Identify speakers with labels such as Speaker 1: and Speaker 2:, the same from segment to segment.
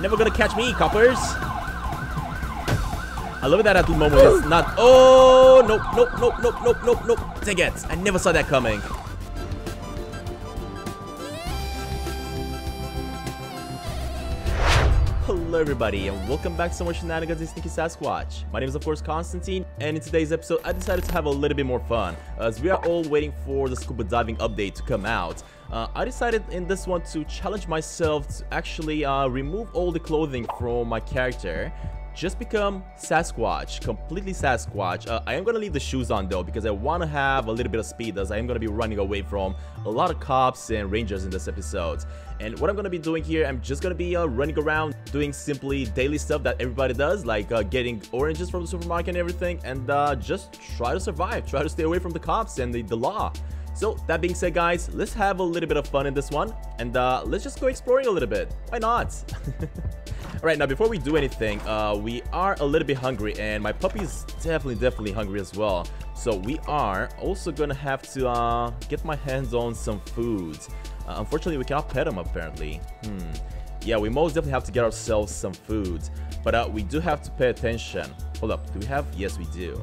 Speaker 1: Never gonna catch me, coppers. I love that at the moment it's not. Oh, nope, nope, nope, nope, nope, nope, nope. Dang it. I never saw that coming. Hello everybody and welcome back to more shenanigans in Sneaky Sasquatch. My name is of course Constantin and in today's episode I decided to have a little bit more fun. As we are all waiting for the scuba diving update to come out, uh, I decided in this one to challenge myself to actually uh, remove all the clothing from my character just become Sasquatch, completely Sasquatch. Uh, I am gonna leave the shoes on though because I want to have a little bit of speed as I am gonna be running away from a lot of cops and rangers in this episode. And what I'm gonna be doing here, I'm just gonna be uh, running around doing simply daily stuff that everybody does, like uh, getting oranges from the supermarket and everything, and uh, just try to survive, try to stay away from the cops and the, the law. So that being said guys, let's have a little bit of fun in this one and uh, let's just go exploring a little bit. Why not? Alright, now before we do anything, uh, we are a little bit hungry and my puppy is definitely, definitely hungry as well. So we are also gonna have to uh, get my hands on some food. Uh, unfortunately, we cannot pet him apparently. Hmm. Yeah, we most definitely have to get ourselves some food. But uh, we do have to pay attention. Hold up, do we have? Yes, we do.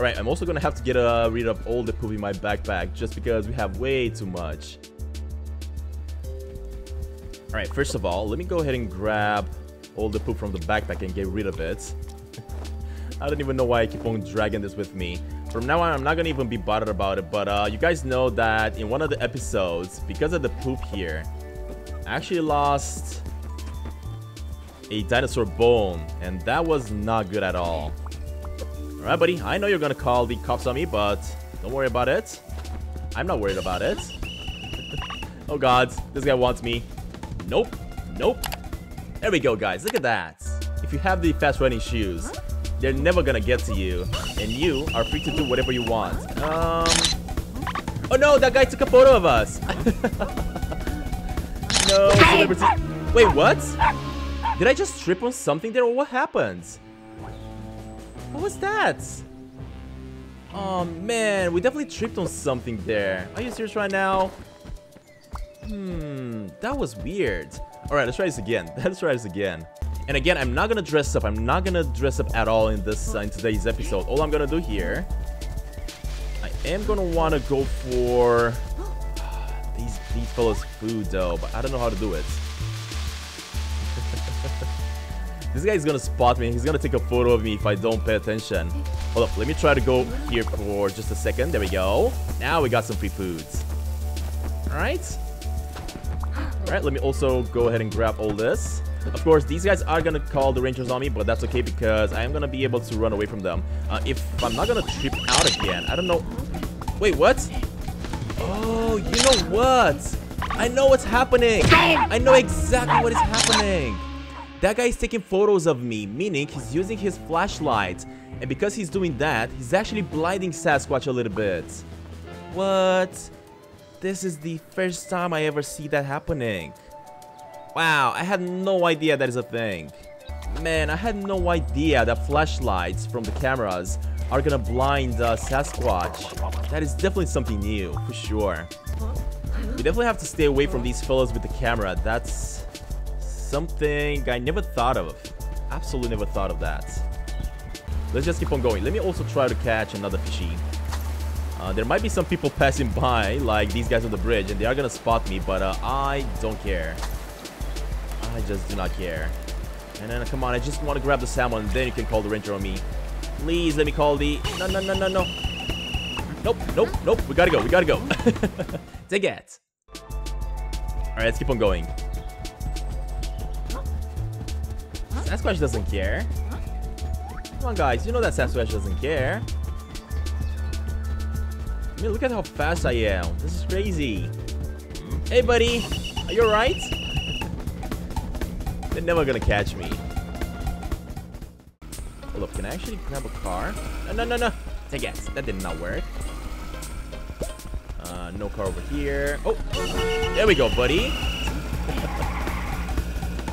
Speaker 1: Alright, I'm also gonna have to get uh, rid of all the poop in my backpack just because we have way too much. Alright, first of all, let me go ahead and grab all the poop from the backpack and get rid of it. I don't even know why I keep on dragging this with me. From now on, I'm not gonna even be bothered about it, but uh, you guys know that in one of the episodes, because of the poop here, I actually lost a dinosaur bone, and that was not good at all. Alright, buddy, I know you're gonna call the cops on me, but don't worry about it. I'm not worried about it. oh god, this guy wants me. Nope, nope. There we go, guys. Look at that. If you have the fast running shoes, they're never gonna get to you. And you are free to do whatever you want. Um... Oh no, that guy took a photo of us. no, celebrity. Wait, what? Did I just trip on something there or what happened? What was that? Oh man, we definitely tripped on something there. Are you serious right now? Hmm, that was weird. Alright, let's try this again. Let's try this again. And again, I'm not gonna dress up. I'm not gonna dress up at all in this uh, in today's episode. All I'm gonna do here, I am gonna want to go for these these fellas' food though, but I don't know how to do it. This guy's gonna spot me. He's gonna take a photo of me if I don't pay attention. Hold up, let me try to go here for just a second. There we go. Now we got some free foods. All right. Alright, let me also go ahead and grab all this. Of course, these guys are gonna call the rangers on me, but that's okay because I am gonna be able to run away from them. Uh, if I'm not gonna trip out again, I don't know. Wait, what? Oh, you know what? I know what's happening. I know exactly what is happening. That guy is taking photos of me, meaning he's using his flashlight. And because he's doing that, he's actually blinding Sasquatch a little bit. What? This is the first time I ever see that happening. Wow, I had no idea that is a thing. Man, I had no idea that flashlights from the cameras are gonna blind uh, Sasquatch. That is definitely something new, for sure. We definitely have to stay away from these fellows with the camera. That's something I never thought of. Absolutely never thought of that. Let's just keep on going. Let me also try to catch another fishy. Uh, there might be some people passing by, like these guys on the bridge, and they are gonna spot me, but uh, I don't care. I just do not care. And then, come on, I just want to grab the salmon, and then you can call the ranger on me. Please let me call the... No, no, no, no, no. Nope, nope, nope. We gotta go, we gotta go. Take it. Alright, let's keep on going. Sasquatch doesn't care. Come on, guys. You know that Sasquatch doesn't care. I mean, look at how fast I am. This is crazy. Hey, buddy. Are you alright? They're never gonna catch me. Hold up, can I actually grab a car? No, no, no, no. Take it. That did not work. Uh, no car over here. Oh, there we go, buddy.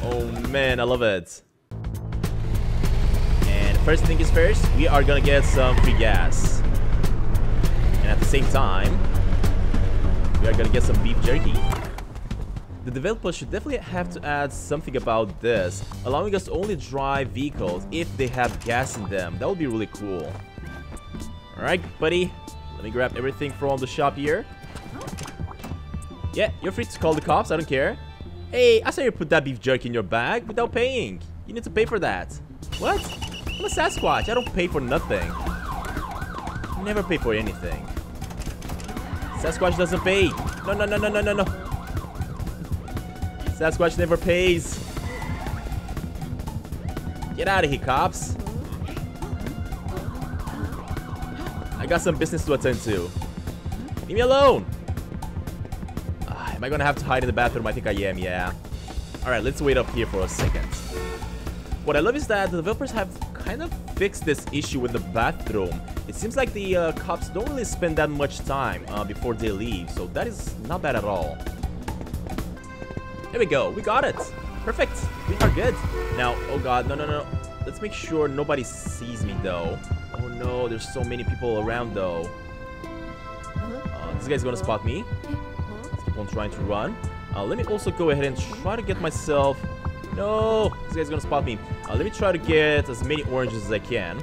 Speaker 1: oh, man, I love it. First thing is first, we are gonna get some free gas. And at the same time, we are gonna get some beef jerky. the developers should definitely have to add something about this, allowing us to only drive vehicles if they have gas in them. That would be really cool. Alright, buddy. Let me grab everything from the shop here. Yeah, you're free to call the cops, I don't care. Hey, I saw you put that beef jerky in your bag without paying. You need to pay for that. What? I'm a Sasquatch, I don't pay for nothing. Never pay for anything. Sasquatch doesn't pay. No, no, no, no, no, no, no. Sasquatch never pays. Get out of here, cops. I got some business to attend to. Leave me alone. Uh, am I gonna have to hide in the bathroom? I think I am, yeah. Alright, let's wait up here for a second. What I love is that the developers have kind of fixed this issue with the bathroom. It seems like the uh, cops don't really spend that much time uh, before they leave, so that is not bad at all. There we go, we got it. Perfect, we are good. Now, oh god, no, no, no. Let's make sure nobody sees me though. Oh no, there's so many people around though. Uh, this guy's gonna spot me. Let's keep on trying to run. Uh, let me also go ahead and try to get myself... No! This guy's gonna spot me. Uh, let me try to get as many oranges as I can.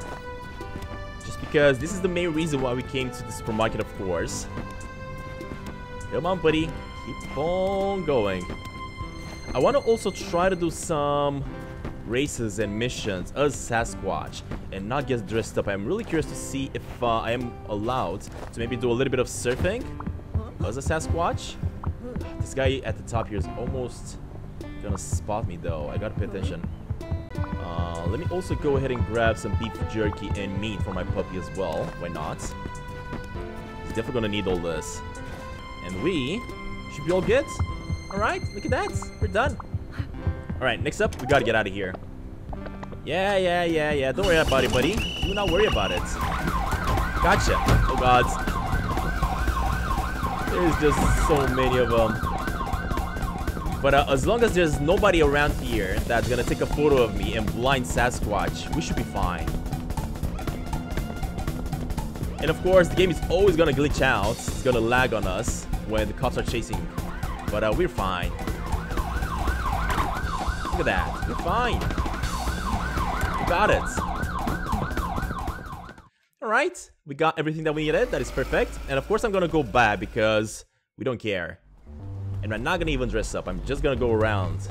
Speaker 1: Just because this is the main reason why we came to the supermarket, of course. Come on, buddy. Keep on going. I want to also try to do some races and missions as Sasquatch and not get dressed up. I'm really curious to see if uh, I am allowed to maybe do a little bit of surfing as a Sasquatch. This guy at the top here is almost gonna spot me though. I gotta pay attention. Uh, let me also go ahead and grab some beef jerky and meat for my puppy as well. Why not? He's definitely gonna need all this. And we should be all good. Alright, look at that. We're done. Alright, next up, we gotta get out of here. Yeah, yeah, yeah, yeah. Don't worry about it, buddy. Do not worry about it. Gotcha. Oh, gods. There's just so many of them. But uh, as long as there's nobody around here that's gonna take a photo of me and blind Sasquatch, we should be fine. And of course, the game is always gonna glitch out. It's gonna lag on us when the cops are chasing. But uh, we're fine. Look at that. We're fine. We got it. Alright. We got everything that we needed. That is perfect. And of course, I'm gonna go back because we don't care. And I'm not gonna even dress up. I'm just gonna go around.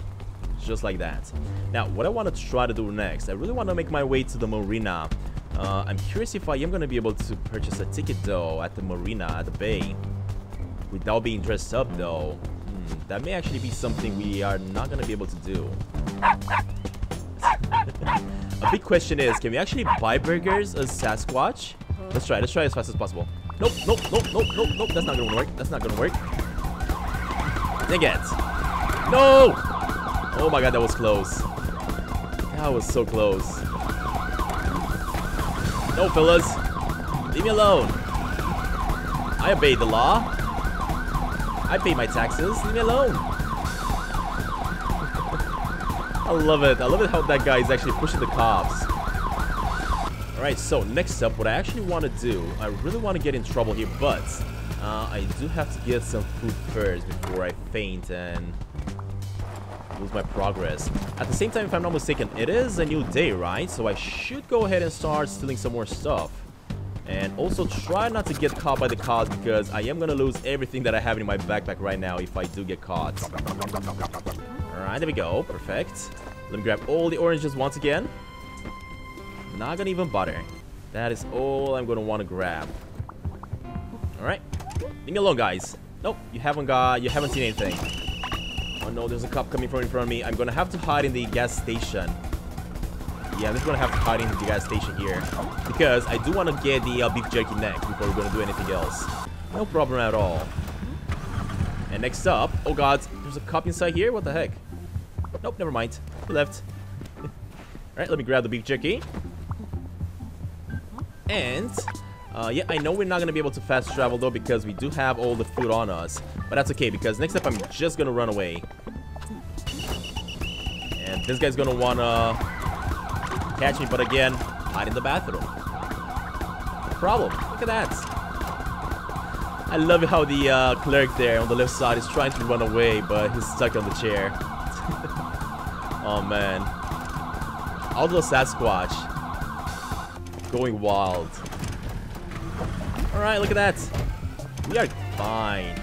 Speaker 1: Just like that. Now, what I want to try to do next, I really want to make my way to the marina. Uh, I'm curious if I am gonna be able to purchase a ticket though at the marina, at the bay. Without being dressed up though. Hmm, that may actually be something we are not gonna be able to do. a big question is, can we actually buy burgers as Sasquatch? Let's try, let's try as fast as possible. Nope, nope, nope, nope, nope, nope, that's not gonna work. That's not gonna work. Dang it. No! Oh my god, that was close. That was so close. No, fellas. Leave me alone. I obeyed the law. I pay my taxes. Leave me alone. I love it. I love it how that guy is actually pushing the cops. Alright, so next up, what I actually want to do, I really want to get in trouble here, but uh, I do have to get some food first before I faint and lose my progress. At the same time, if I'm not mistaken, it is a new day, right? So I should go ahead and start stealing some more stuff. And also try not to get caught by the cops because I am gonna lose everything that I have in my backpack right now if I do get caught. Alright, there we go. Perfect. Let me grab all the oranges once again. Not gonna even bother. That is all I'm gonna want to grab. Alright. Leave me alone, guys. Nope, you haven't got you haven't seen anything. Oh no, there's a cop coming from in front of me. I'm gonna have to hide in the gas station. Yeah, I'm just gonna have to hide in the gas station here. Because I do want to get the uh, beef jerky next before we're gonna do anything else. No problem at all. And next up, oh god, there's a cop inside here? What the heck? Nope, never mind. He left. Alright, let me grab the beef jerky. And, uh, yeah, I know we're not going to be able to fast travel, though, because we do have all the food on us. But that's okay, because next up, I'm just going to run away. And this guy's going to want to catch me, but again, hide in the bathroom. No problem. Look at that. I love how the uh, clerk there on the left side is trying to run away, but he's stuck on the chair. oh man. Outlaw Sasquatch. Going wild. Alright, look at that. We are fine.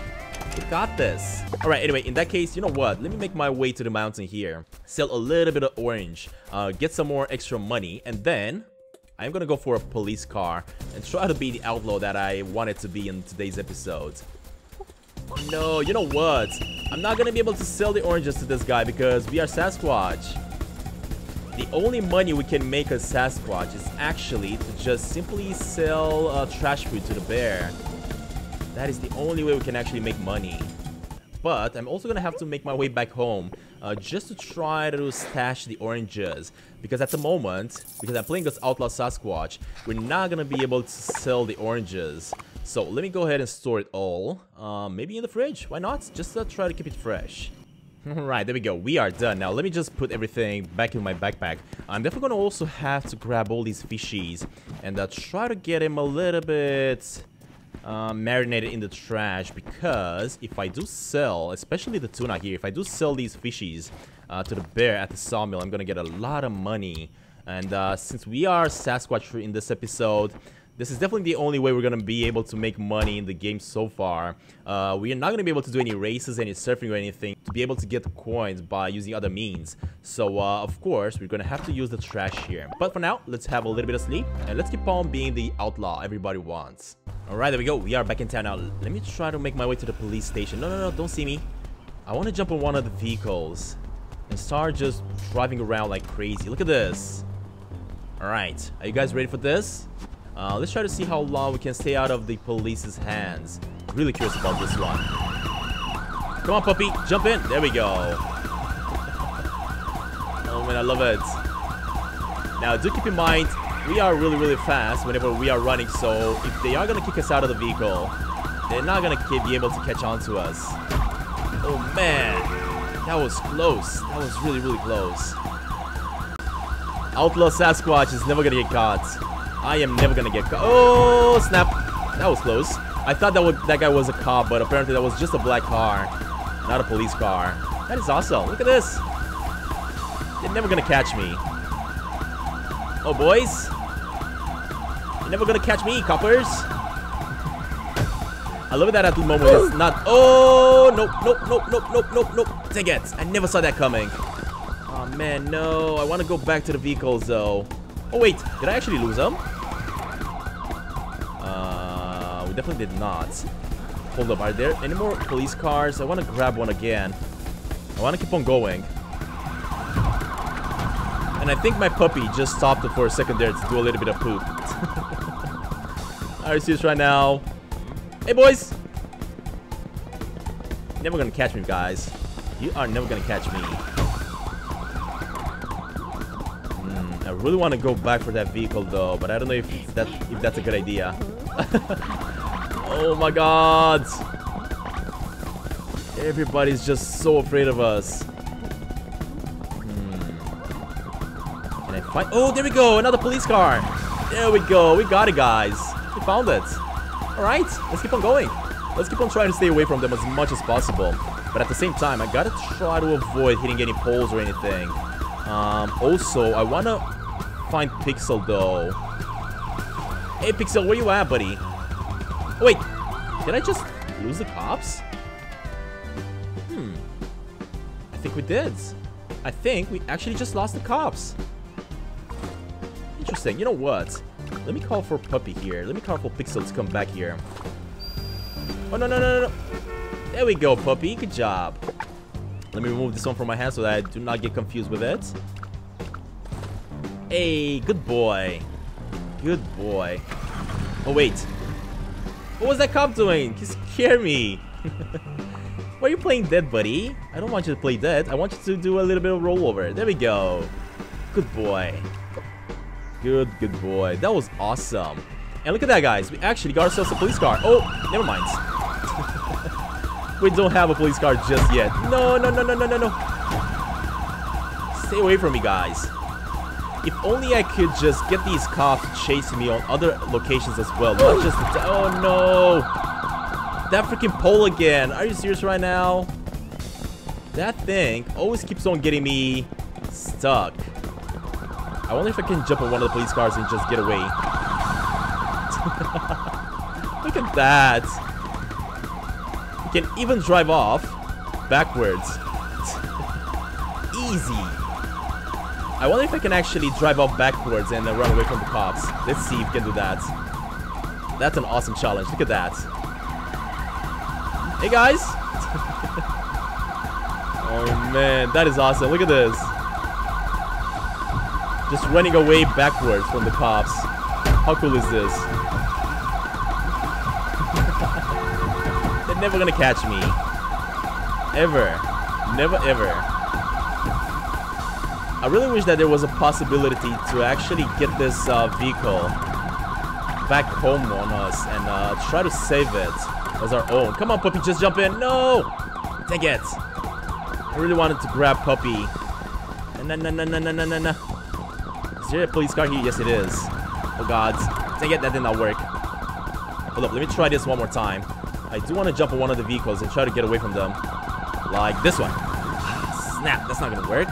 Speaker 1: We got this. Alright, anyway, in that case, you know what? Let me make my way to the mountain here. Sell a little bit of orange. Uh, get some more extra money. And then, I'm gonna go for a police car. And try to be the outlaw that I wanted to be in today's episode. No, you know what? I'm not gonna be able to sell the oranges to this guy because we are Sasquatch. The only money we can make as Sasquatch is actually to just simply sell uh, trash food to the bear. That is the only way we can actually make money. But I'm also gonna have to make my way back home uh, just to try to stash the oranges. Because at the moment, because I'm playing as Outlaw Sasquatch, we're not gonna be able to sell the oranges. So let me go ahead and store it all. Uh, maybe in the fridge, why not? Just uh, try to keep it fresh. Alright, there we go. We are done. Now, let me just put everything back in my backpack. I'm definitely going to also have to grab all these fishies and uh, try to get him a little bit uh, marinated in the trash because if I do sell, especially the tuna here, if I do sell these fishies uh, to the bear at the sawmill, I'm going to get a lot of money. And uh, since we are Sasquatch in this episode, this is definitely the only way we're going to be able to make money in the game so far. Uh, we are not going to be able to do any races, any surfing or anything to be able to get coins by using other means. So, uh, of course, we're going to have to use the trash here. But for now, let's have a little bit of sleep and let's keep on being the outlaw everybody wants. Alright, there we go. We are back in town now. Let me try to make my way to the police station. No, no, no, don't see me. I want to jump on one of the vehicles and start just driving around like crazy. Look at this. Alright, are you guys ready for this? Uh, let's try to see how long we can stay out of the police's hands. Really curious about this one. Come on, puppy. Jump in. There we go. Oh, man, I love it. Now, do keep in mind, we are really, really fast whenever we are running. So, if they are going to kick us out of the vehicle, they're not going to be able to catch on to us. Oh, man. That was close. That was really, really close. Outlaw Sasquatch is never going to get caught. I am never gonna get caught. Oh, snap. That was close. I thought that, that guy was a cop, but apparently that was just a black car. Not a police car. That is awesome. Look at this. They're never gonna catch me. Oh, boys. You're never gonna catch me, coppers. I love that at the moment it's not... Oh, nope, nope, nope, nope, nope, nope, nope. Dang it. I never saw that coming. Oh, man, no. I want to go back to the vehicles, though. Oh, wait. Did I actually lose them? Uh, we definitely did not. Hold up. Are there any more police cars? I want to grab one again. I want to keep on going. And I think my puppy just stopped for a second there to do a little bit of poop. Alright, see this right now. Hey, boys! Never gonna catch me, guys. You are never gonna catch me. I really want to go back for that vehicle though, but I don't know if that if that's a good idea. oh my god! Everybody's just so afraid of us. Hmm. Can I find? Oh, there we go! Another police car. There we go. We got it, guys. We found it. All right, let's keep on going. Let's keep on trying to stay away from them as much as possible. But at the same time, I gotta try to avoid hitting any poles or anything. Um, also, I wanna find Pixel, though. Hey, Pixel, where you at, buddy? Oh, wait. Did I just lose the cops? Hmm. I think we did. I think we actually just lost the cops. Interesting. You know what? Let me call for Puppy here. Let me call for Pixel to come back here. Oh, no, no, no, no. There we go, Puppy. Good job. Let me remove this one from my hand so that I do not get confused with it. Hey, good boy. Good boy. Oh, wait. What was that cop doing? He scared me. Why are you playing dead, buddy? I don't want you to play dead. I want you to do a little bit of rollover. There we go. Good boy. Good, good boy. That was awesome. And look at that, guys. We actually got ourselves a police car. Oh, never mind. we don't have a police car just yet. No, no, no, no, no, no, no. Stay away from me, guys. If only I could just get these cops chasing me on other locations as well. Not just. Oh, no. that freaking pole again. Are you serious right now? That thing always keeps on getting me stuck. I wonder if I can jump on one of the police cars and just get away. Look at that. You can even drive off backwards. Easy. I wonder if I can actually drive off backwards and run away from the cops. Let's see if we can do that. That's an awesome challenge. Look at that. Hey guys. oh man, that is awesome. Look at this. Just running away backwards from the cops. How cool is this? They're never gonna catch me. Ever. Never ever. I really wish that there was a possibility to actually get this uh, vehicle back home on us and uh, try to save it as our own. Come on, Puppy, just jump in. No! Dang it. I really wanted to grab Puppy. No, no, no, no, no, no, no, no. Is there a police car here? Yes, it is. Oh, God. Dang it, that did not work. Hold up, let me try this one more time. I do want to jump on one of the vehicles and try to get away from them. Like this one. Snap, that's not going to work.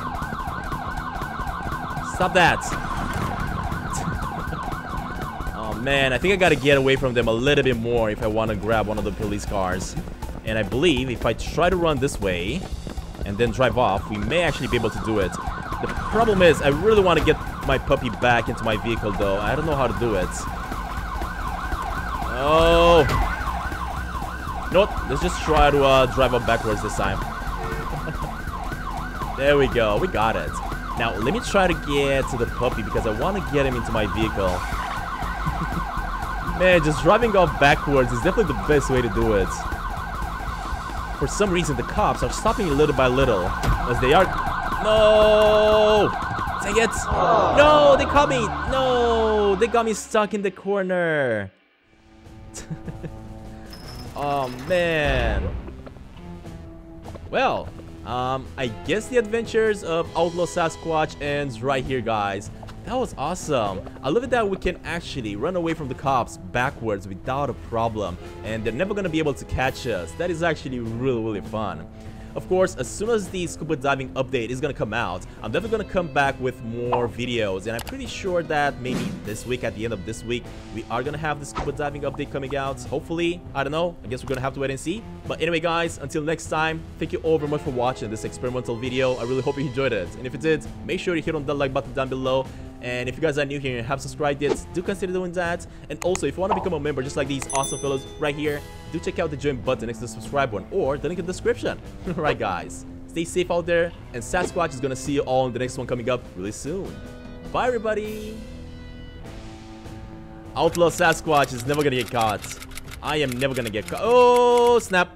Speaker 1: Stop that. oh, man, I think I got to get away from them a little bit more if I want to grab one of the police cars. And I believe if I try to run this way and then drive off, we may actually be able to do it. The problem is, I really want to get my puppy back into my vehicle, though. I don't know how to do it. Oh. Nope. Let's just try to uh, drive up backwards this time. there we go. We got it. Now, let me try to get to the puppy because I want to get him into my vehicle. Man, just driving off backwards is definitely the best way to do it. For some reason, the cops are stopping little by little. As they are... No! Dang it! No! They caught me! No! They got me stuck in the corner. oh, man. Well, um, I guess the adventures of Outlaw Sasquatch ends right here, guys. That was awesome. I love it that we can actually run away from the cops backwards without a problem. And they're never gonna be able to catch us. That is actually really, really fun. Of course, as soon as the scuba diving update is gonna come out, I'm definitely gonna come back with more videos. And I'm pretty sure that maybe this week, at the end of this week, we are gonna have the scuba diving update coming out. Hopefully, I don't know. I guess we're gonna have to wait and see. But anyway, guys, until next time, thank you all very much for watching this experimental video. I really hope you enjoyed it. And if you did, make sure you hit on that like button down below. And if you guys are new here and have subscribed yet, do consider doing that. And also, if you want to become a member just like these awesome fellows right here, do check out the join button next to the subscribe one or the link in the description. Alright guys, stay safe out there and Sasquatch is gonna see you all in the next one coming up really soon. Bye everybody! Outlaw Sasquatch is never gonna get caught. I am never gonna get caught. Oh, snap!